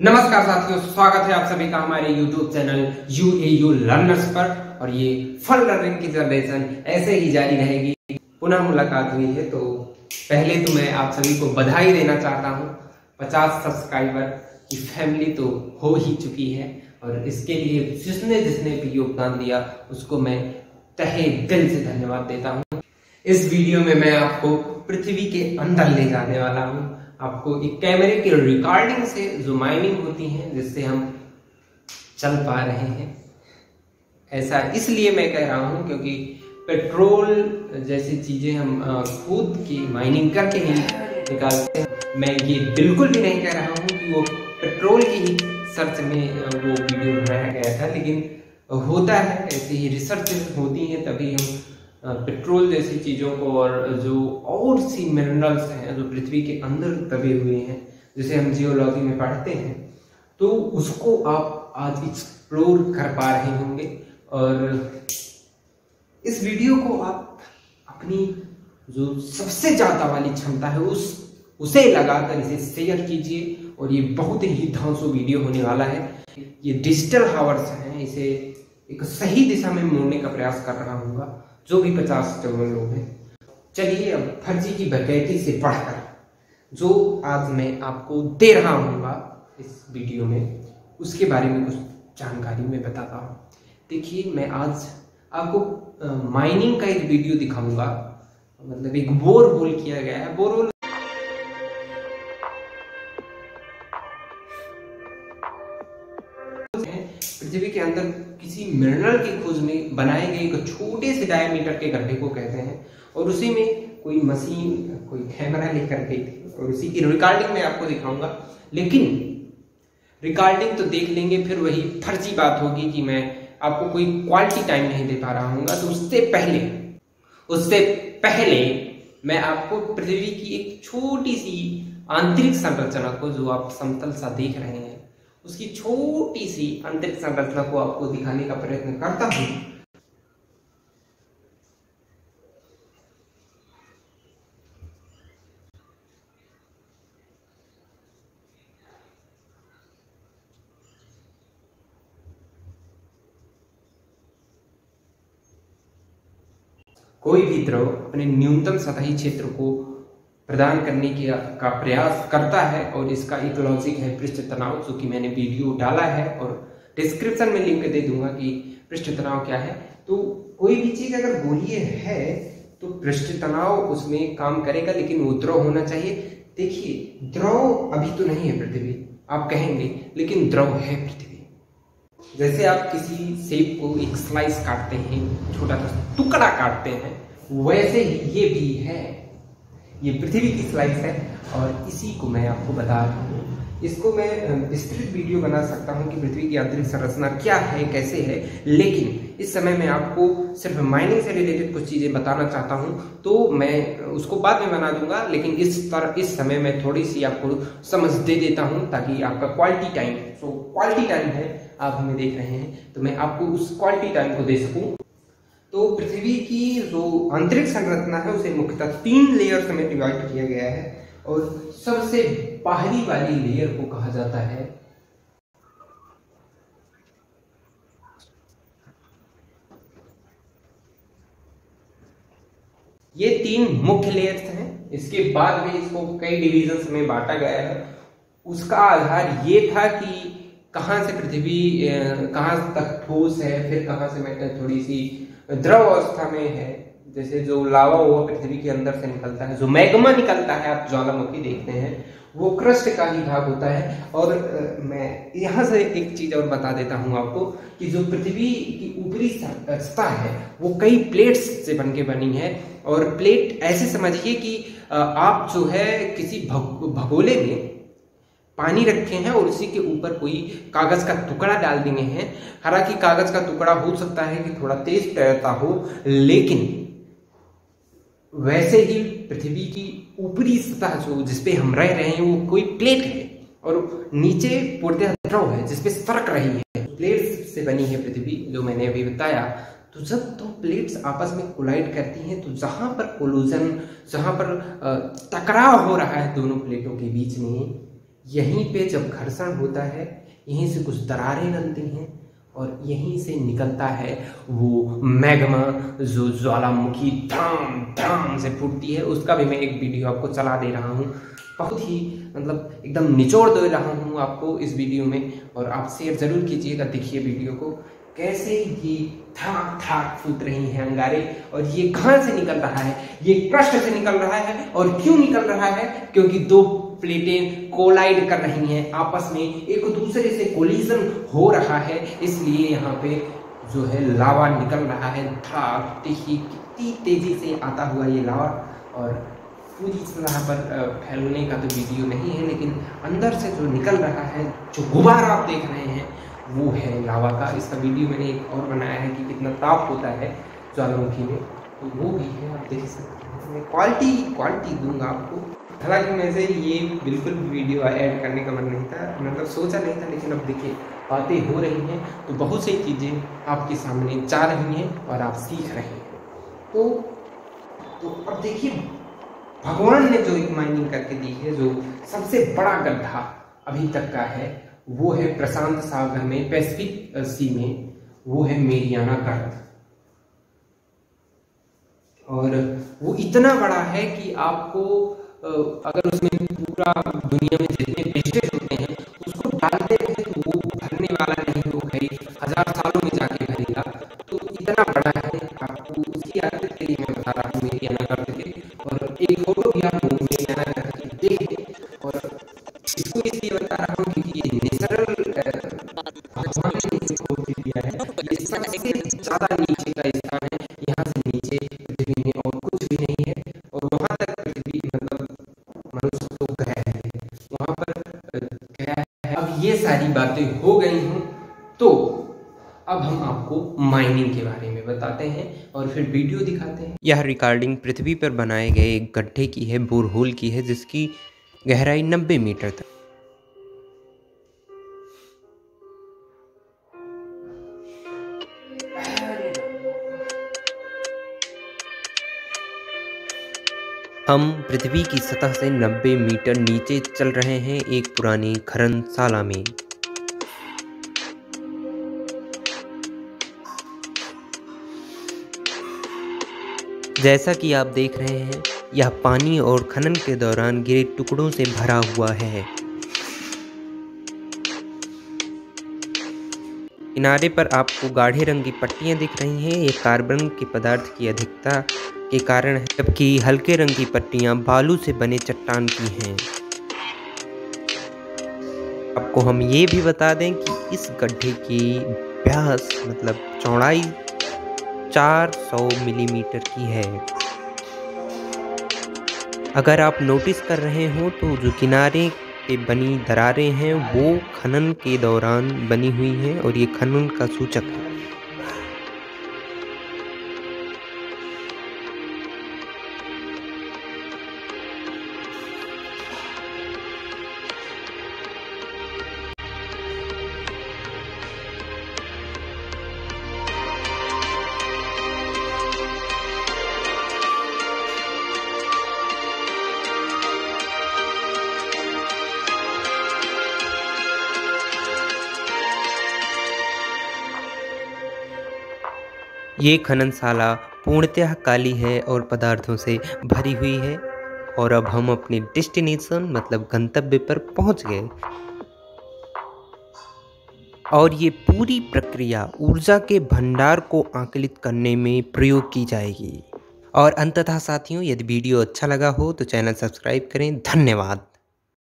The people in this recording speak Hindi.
नमस्कार साथियों, स्वागत है आप सभी का हमारे YouTube channel U A U learners पर। और ये फल लर्निंग की जनरेशन ऐसे ही जारी रहेगी। पुनः मुलाकात हुई है तो पहले तो मैं आप सभी को बधाई देना चाहता हूँ। 50 सब्सक्राइबर की फैमिली तो हो ही चुकी है, और इसके लिए जिसने जिसने भी योगदान दिया, उसको मैं तहे दिल से धन्यवाद देता हूँ। इस वीडियो में मैं आपको पृथ्वी के अंदर ले जाने वाला हूँ। आपको एक कैमरे की रिकॉर्डिंग से जो माइनिंग होती है, जिससे हम चल पा रहे हैं। ऐसा इसलिए मैं कह रहा हूँ क्योंकि पेट्रोल जैसी चीज़ें हम खुद की माइनिंग करके ही निकालते हैं। मैं ये बिल्कुल भी नहीं कह रहा हूँ कि वो पेट्रोल की ही सर्च में वो वीडियो बनाया गया था, लेकिन होता है, ऐसी ही रिसर्च होती है, तभी हम पेट्रोल जैसी चीज़ों को और जो और सी मिनरल्स हैं, जो पृथ्वी के अंदर दबे हुए हैं, जिसे हम जियोलॉजी में पढ़ते हैं तो उसको आप आज एक्सप्लोर कर पा रहे होंगे। और इस वीडियो को आप अपनी जो सबसे ज़्यादा वाली क्षमता है, उस, उसे लगाकर इसे शेयर कीजिए। और ये बहुत ही धांसू वीडियो होने वाला है। ये डिजिटल हावर्स हैं, इसे एक सही दिशा में मोड़ने का प्रयास कर रहा हूँ जो भी पचास चौवन लोग हैं। चलिए अब फर्जी की वैकेटी से पढ़कर जो आज मैं आपको दे रहा हूँ इस वीडियो में, उसके बारे में कुछ जानकारी मैं बताता हूँ। देखिए, मैं आज आपको माइनिंग का एक वीडियो दिखाऊँगा। मतलब एक बोर होल किया गया है। बोर होल पृथ्वी के अंदर किसी मिनरल की खोज में बनाए गए एक छोटे से डायमीटर के गड्ढे को कहते हैं। और उसी में कोई मशीन कोई कैमरा लेकर गई थी। और उसी की रिकॉर्डिंग मैं आपको दिखाऊँगा। लेकिन रिकॉर्डिंग तो देख लेंगे, फिर वही फर्जी बात होगी कि मैं आपको कोई क्वालिटी टाइम नहीं दे पा रहा हूँ तो उससे पहले उससे पहले मैं आपको पृथ्वी की एक छोटी सी आंतरिक संरचना को जो आप समतल सा देख रहे हैं उसकी छोटी सी अंतरिक्ष संरचना को आपको दिखाने का प्रयत्न करता हूँ। कोई भी द्रव अपने न्यूनतम सतही क्षेत्र को प्रदान करने की, का प्रयास करता है और इसका एक लॉजिक है पृष्ठ तनाव, जो कि मैंने वीडियो डाला है और डिस्क्रिप्शन में लिंक दे दूँगा कि पृष्ठ तनाव क्या है। तो कोई भी चीज़ अगर गोलीय है तो पृष्ठ तनाव उसमें काम करेगा, लेकिन वो द्रव होना चाहिए। देखिए, द्रव अभी तो नहीं है पृथ्वी, आप कहेंगे, लेकिन द्रव है पृथ्वी। जैसे आप किसी सेब को एक स्लाइस काटते हैं छोटा सा टुकड़ा काटते हैं, वैसे ही ये भी है। ये पृथ्वी की स्लाइस है और इसी को मैं आपको बता रहा हूँ। इसको मैं विस्तृत वीडियो बना सकता हूँ कि पृथ्वी की आंतरिक संरचना क्या है, कैसे है। लेकिन इस समय मैं आपको सिर्फ़ माइनिंग से रिलेटेड कुछ चीज़ें बताना चाहता हूँ तो मैं उसको बाद में बना दूँगा, लेकिन इस तरह इस समय मैं थोड़ी सी आपको समझ दे देता हूँ ताकि आपका quality time so quality time है, आप हमें देख रहे हैं तो मैं आपको उस क्वालिटी टाइम को दे सकूँ। तो पृथ्वी की जो आंतरिक संरचना है, उसे मुख्यतः तीन लेयर्स में डिवाइड किया गया है और सबसे बाहरी वाली लेयर को कहा जाता है। ये तीन मुख्य लेयर्स हैं। इसके बाद भी इसको कई डिविजन्स में बांटा गया है। उसका आधार ये था कि कहाँ से पृथ्वी कहाँ तक ठोस है, फिर कहाँ से मैं थोड़ी सी द्रव अवस्था में है, जैसे जो लावा हुआ पृथ्वी के अंदर से निकलता है, जो मैग्मा निकलता है, आप ज्वालामुखी देखते हैं, वो क्रस्ट का ही भाग होता है। और मैं यहाँ से एक चीज़ और बता देता हूँ आपको कि जो पृथ्वी की ऊपरी सतह है, वो कई प्लेट्स से बन के बनी है। और प्लेट ऐसे समझिए कि आप जो है किसी भगोले में पानी रखे हैं और उसी के ऊपर कोई कागज़ का टुकड़ा डाल दिए हैं। हालाँकि कागज़ का टुकड़ा हो सकता है कि थोड़ा तेज तैरता हो, लेकिन वैसे ही पृथ्वी की ऊपरी सतह जो जिसपे हम रह रहे हैं, वो कोई प्लेट है और नीचे पूर्णतः द्रव है जिसपे सरक रही है। प्लेट्स से बनी है पृथ्वी, जो मैंने अभी बताया। तो जब दो तो प्लेट्स आपस में कोलाइड करती हैं तो जहाँ पर कोलोजन जहाँ पर टकराव हो रहा है दोनों प्लेटों के बीच में यहीं पे जब घर्षण होता है, यहीं से कुछ दरारें बनती हैं और यहीं से निकलता है वो मैग्मा जो ज्वालामुखी धाम धाम से फूटती है। उसका भी मैं एक वीडियो आपको चला दे रहा हूँ। बहुत ही मतलब एकदम निचोड़ दे रहा हूँ आपको इस वीडियो में और आप शेयर ज़रूर कीजिएगा देखिए वीडियो को। कैसे ये थाक थाक फूट रही हैं अंगारे और ये कहाँ से निकल रहा है? ये क्रस्ट से निकल रहा है और क्यों निकल रहा है? क्योंकि दो प्लेटें कोलाइड कर रही हैं। आपस में एक दूसरे से कोलिजन हो रहा है। इसलिए यहाँ पे जो है लावा निकल रहा है। थाक देखिए कितनी तेज़ी से आता हुआ ये लावा। और पूरी तरह पर फैलने का तो वीडियो नहीं है, लेकिन अंदर से जो निकल रहा है, जो गुबार आप देख रहे हैं, वो है लावा का। इसका वीडियो मैंने एक और बनाया है कि कितना ताप होता है ज्वालामुखी में। वो भी है, आप देख सकते हैं। मैं क्वालिटी क्वालिटी दूँगा आपको। हालाँकि मैं से ये बिल्कुल वीडियो ऐड करने का मन नहीं था मतलब सोचा नहीं था, लेकिन अब देखिए, बातें हो रही हैं तो बहुत सी चीज़ें आपके सामने जा रही हैं और आप सीख रहे हैं। तो तो अब देखिए, भगवान ने जो एक माइनिंग करके दी है, जो सबसे बड़ा गड्ढा अभी तक का है, वो है प्रशांत सागर में पैसिफिक सी में, वो है मेरियाना गर्त और वो इतना बड़ा है कि आपको अगर उसमें पूरा दुनिया में जितने पेस्टेज आपको माइनिंग के बारे में बताते हैं और फिर वीडियो दिखाते हैं। यह रिकॉर्डिंग पृथ्वी पर बनाए गए एक गड्ढे की है बोरहोल की है, जिसकी गहराई 90 मीटर तक। हम पृथ्वी की सतह से 90 मीटर नीचे चल रहे हैं एक पुरानी खरनशाला में। जैसा कि आप देख रहे हैं, यह पानी और खनन के दौरान गिरे टुकड़ों से भरा हुआ है। किनारे पर आपको गाढ़े रंग की पट्टियाँ दिख रही हैं। ये कार्बन के पदार्थ की अधिकता के कारण है, जबकि हल्के रंग की पट्टियाँ बालू से बने चट्टान की हैं। आपको हम ये भी बता दें कि इस गड्ढे की व्यास मतलब चौड़ाई 400 मिलीमीटर की है। अगर आप नोटिस कर रहे हो तो जो किनारे पे बनी दरारें हैं, वो खनन के दौरान बनी हुई हैं और ये खनन का सूचक है। ये खननशाला पूर्णतः काली है और पदार्थों से भरी हुई है। और अब हम अपने डेस्टिनेशन मतलब गंतव्य पर पहुँच गए। और ये पूरी प्रक्रिया ऊर्जा के भंडार को आकलित करने में प्रयोग की जाएगी। और अंततः साथियों, यदि वीडियो अच्छा लगा हो तो चैनल सब्सक्राइब करें। धन्यवाद।